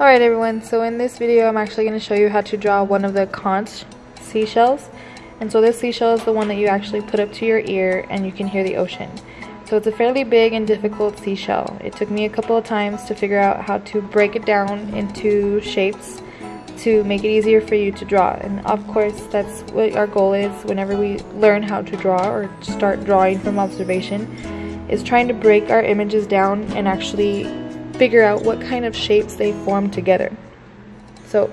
Alright everyone, so in this video I'm actually going to show you how to draw one of the conch seashells. And so this seashell is the one that you actually put up to your ear and you can hear the ocean. So it's a fairly big and difficult seashell. It took me a couple of times to figure out how to break it down into shapes to make it easier for you to draw. And of course that's what our goal is whenever we learn how to draw or start drawing from observation is trying to break our images down and actually figure out what kind of shapes they form together. So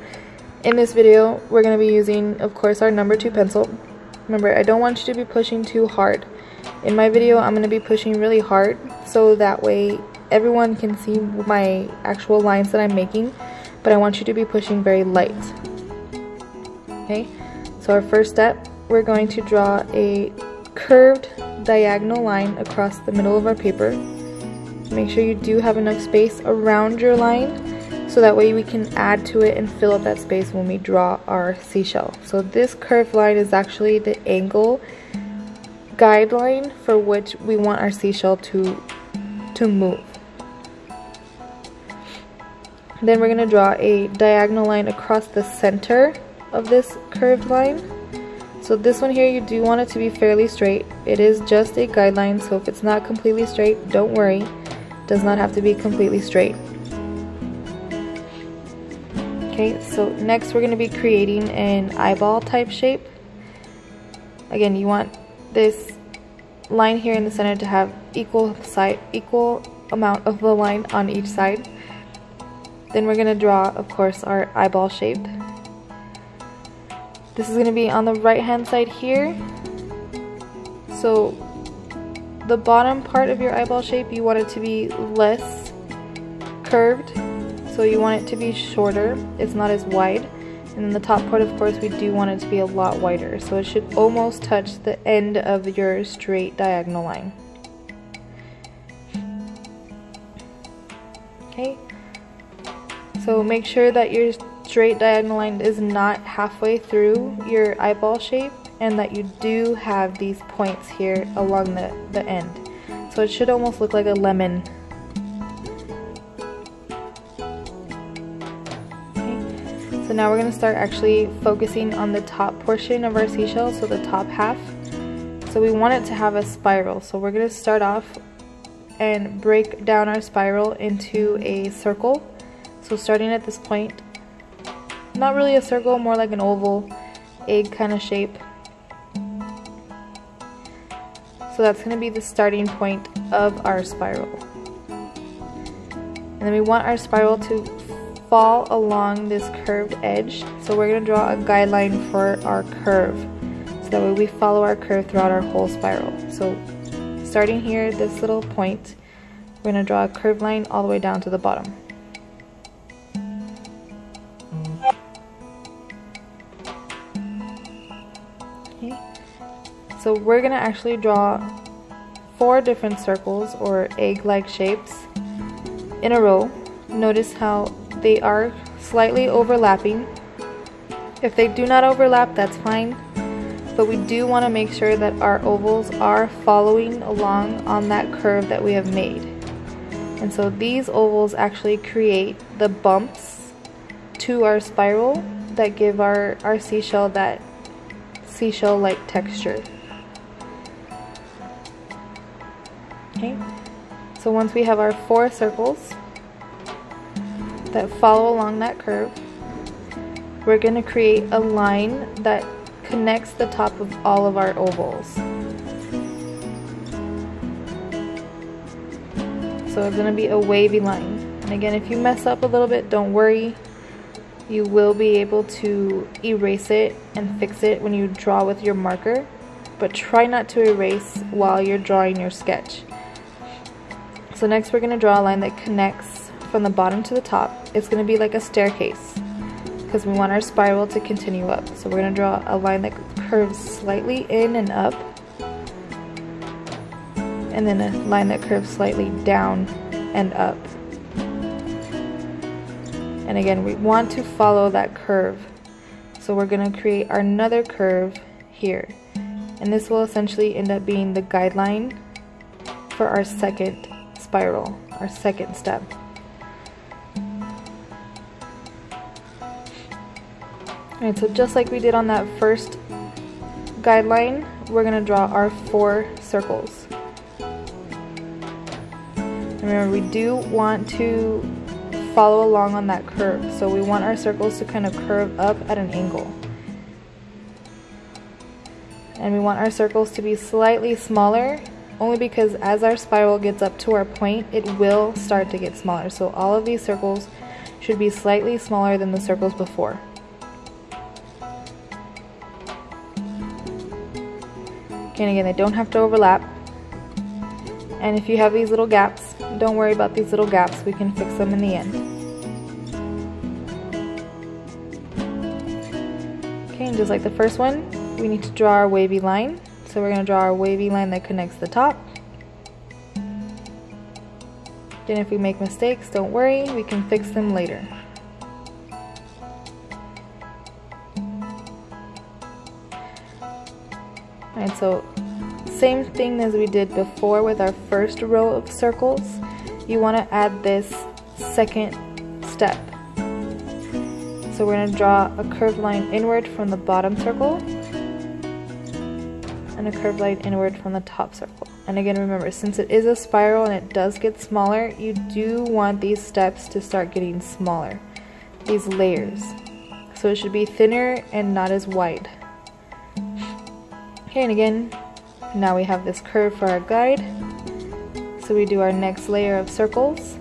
in this video, we're going to be using, of course, our number two pencil. Remember, I don't want you to be pushing too hard. In my video, I'm going to be pushing really hard so that way everyone can see my actual lines that I'm making, but I want you to be pushing very light. Okay, so our first step, we're going to draw a curved diagonal line across the middle of our paper Make sure you do have enough space around your line so that way we can add to it and fill up that space when we draw our seashell. So this curved line is actually the angle guideline for which we want our seashell to, to move. Then we're going to draw a diagonal line across the center of this curved line. So this one here, you do want it to be fairly straight. It is just a guideline, so if it's not completely straight, don't worry does not have to be completely straight. Okay, so next we're going to be creating an eyeball type shape. Again, you want this line here in the center to have equal side, equal amount of the line on each side. Then we're going to draw, of course, our eyeball shape. This is going to be on the right hand side here. So the bottom part of your eyeball shape, you want it to be less curved. So you want it to be shorter. It's not as wide. And then the top part, of course, we do want it to be a lot wider. So it should almost touch the end of your straight diagonal line. Okay. So make sure that your straight diagonal line is not halfway through your eyeball shape and that you do have these points here along the, the end. So it should almost look like a lemon. Okay. So now we're going to start actually focusing on the top portion of our seashell, so the top half. So we want it to have a spiral. So we're going to start off and break down our spiral into a circle. So starting at this point, not really a circle, more like an oval egg kind of shape. So that's going to be the starting point of our spiral. And then we want our spiral to fall along this curved edge. So we're going to draw a guideline for our curve. So that way we follow our curve throughout our whole spiral. So starting here, this little point, we're going to draw a curved line all the way down to the bottom. So we're going to actually draw four different circles or egg-like shapes in a row. Notice how they are slightly overlapping. If they do not overlap, that's fine. But we do want to make sure that our ovals are following along on that curve that we have made. And so these ovals actually create the bumps to our spiral that give our, our seashell that seashell-like texture. So once we have our four circles that follow along that curve, we're going to create a line that connects the top of all of our ovals. So it's going to be a wavy line. And again, if you mess up a little bit, don't worry. You will be able to erase it and fix it when you draw with your marker. But try not to erase while you're drawing your sketch. So next we're going to draw a line that connects from the bottom to the top. It's going to be like a staircase because we want our spiral to continue up. So we're going to draw a line that curves slightly in and up and then a line that curves slightly down and up. And again, we want to follow that curve. So we're going to create another curve here. And this will essentially end up being the guideline for our second spiral, our second step. Alright, so just like we did on that first guideline, we're going to draw our four circles. Remember, we do want to follow along on that curve, so we want our circles to kind of curve up at an angle. And we want our circles to be slightly smaller, only because as our spiral gets up to our point, it will start to get smaller. So all of these circles should be slightly smaller than the circles before. And again, they don't have to overlap. And if you have these little gaps, don't worry about these little gaps. We can fix them in the end. Okay, and just like the first one, we need to draw our wavy line. So we're going to draw our wavy line that connects the top. Then if we make mistakes, don't worry, we can fix them later. Alright, so same thing as we did before with our first row of circles. You want to add this second step. So we're going to draw a curved line inward from the bottom circle and a curved line inward from the top circle. And again, remember, since it is a spiral and it does get smaller, you do want these steps to start getting smaller, these layers. So it should be thinner and not as wide. Okay, and again, now we have this curve for our guide. So we do our next layer of circles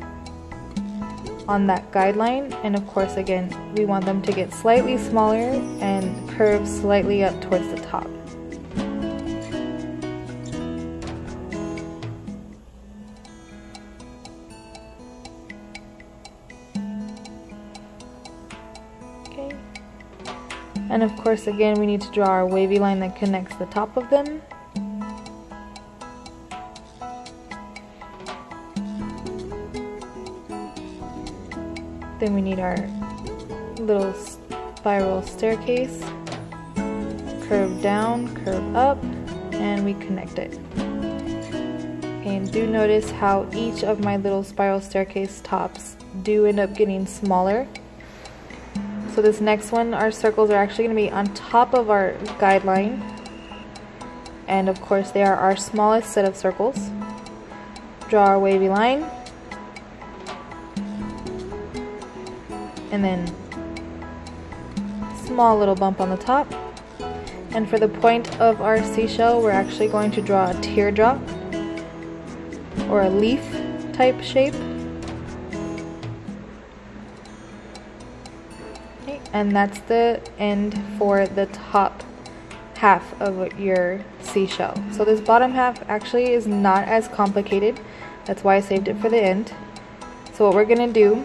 on that guideline and of course again we want them to get slightly smaller and curve slightly up towards the top. And of course again we need to draw our wavy line that connects the top of them. Then we need our little spiral staircase. Curve down, curve up, and we connect it. And do notice how each of my little spiral staircase tops do end up getting smaller. So this next one, our circles are actually going to be on top of our guideline. And of course they are our smallest set of circles. Draw our wavy line. and then small little bump on the top. And for the point of our seashell, we're actually going to draw a teardrop or a leaf type shape. And that's the end for the top half of your seashell. So this bottom half actually is not as complicated. That's why I saved it for the end. So what we're to do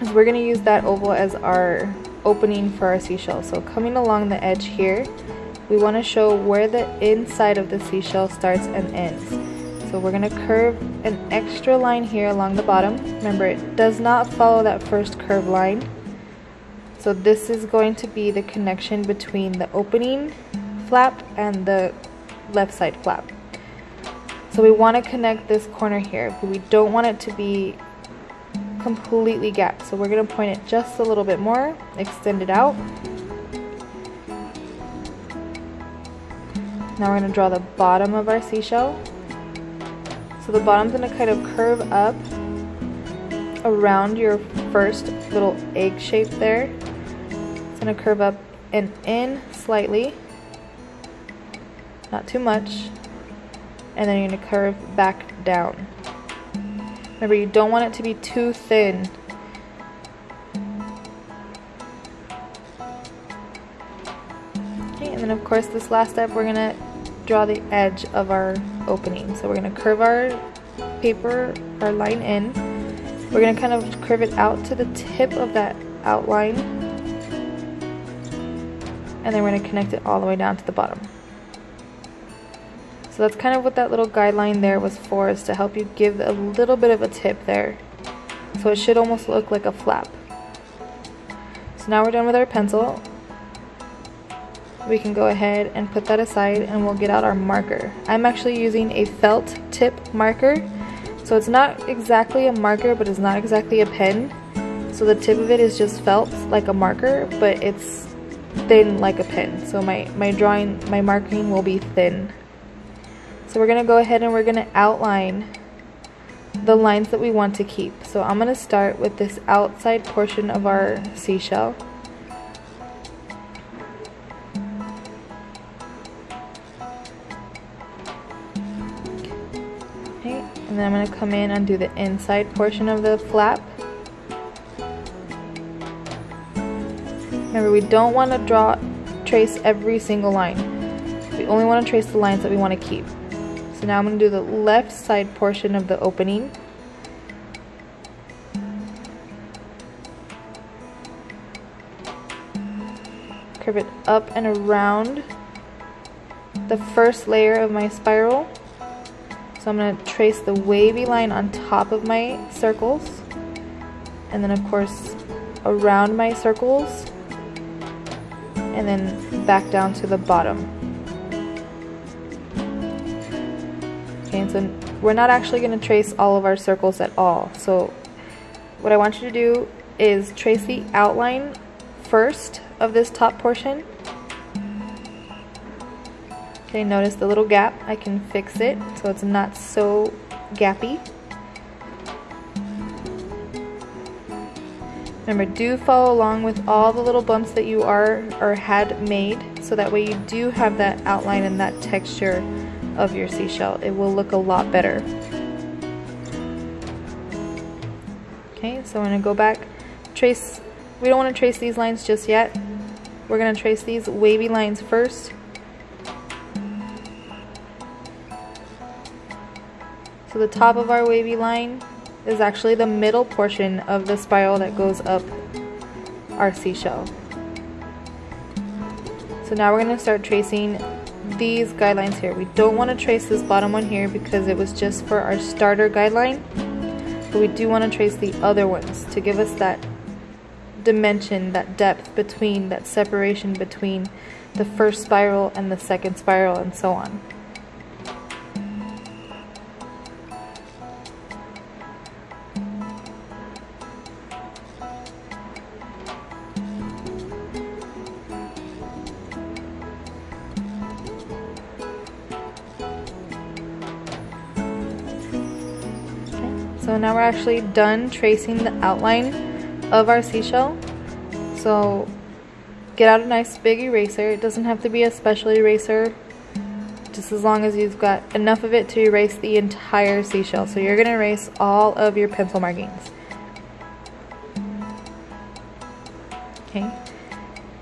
is we're to use that oval as our opening for our seashell. So coming along the edge here, we want to show where the inside of the seashell starts and ends. So we're to curve an extra line here along the bottom. Remember, it does not follow that first curved line. So this is going to be the connection between the opening flap and the left side flap. So we want to connect this corner here, but we don't want it to be completely gapped. So we're going to point it just a little bit more, extend it out. Now we're going to draw the bottom of our seashell. So the bottom's going to kind of curve up around your first little egg shape there. Going to curve up and in slightly, not too much, and then you're going to curve back down. Remember, you don't want it to be too thin. Okay, and then of course this last step we're going to draw the edge of our opening. So we're going to curve our paper, our line in. We're going to kind of curve it out to the tip of that outline. And then we're going to connect it all the way down to the bottom. So that's kind of what that little guideline there was for, is to help you give a little bit of a tip there. So it should almost look like a flap. So now we're done with our pencil. We can go ahead and put that aside and we'll get out our marker. I'm actually using a felt tip marker. So it's not exactly a marker, but it's not exactly a pen. So the tip of it is just felt like a marker, but it's thin like a pen. So my, my drawing, my marking will be thin. So we're gonna go ahead and we're gonna outline the lines that we want to keep. So I'm gonna start with this outside portion of our seashell. Okay, and then I'm gonna come in and do the inside portion of the flap. We don't want to draw, trace every single line. We only want to trace the lines that we want to keep. So now I'm going to do the left side portion of the opening. Curve it up and around the first layer of my spiral. So I'm going to trace the wavy line on top of my circles. And then of course around my circles and then back down to the bottom. Okay, so we're not actually going to trace all of our circles at all. So what I want you to do is trace the outline first of this top portion. Okay, notice the little gap. I can fix it so it's not so gappy. Remember, do follow along with all the little bumps that you are or had made so that way you do have that outline and that texture of your seashell. It will look a lot better. Okay, so I'm to go back, trace, we don't want to trace these lines just yet. We're to trace these wavy lines first. So the top of our wavy line is actually the middle portion of the spiral that goes up our seashell. So now we're going to start tracing these guidelines here. We don't want to trace this bottom one here because it was just for our starter guideline. But we do want to trace the other ones to give us that dimension, that depth between, that separation between the first spiral and the second spiral and so on. So now we're actually done tracing the outline of our seashell. So get out a nice big eraser. It doesn't have to be a special eraser, just as long as you've got enough of it to erase the entire seashell. So you're going to erase all of your pencil markings. Okay.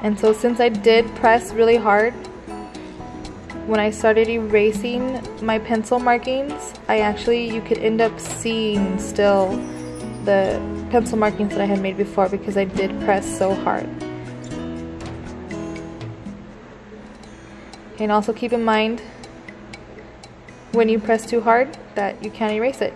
And so since I did press really hard, when I started erasing my pencil markings, I actually, you could end up seeing still the pencil markings that I had made before because I did press so hard. And also keep in mind when you press too hard that you can't erase it.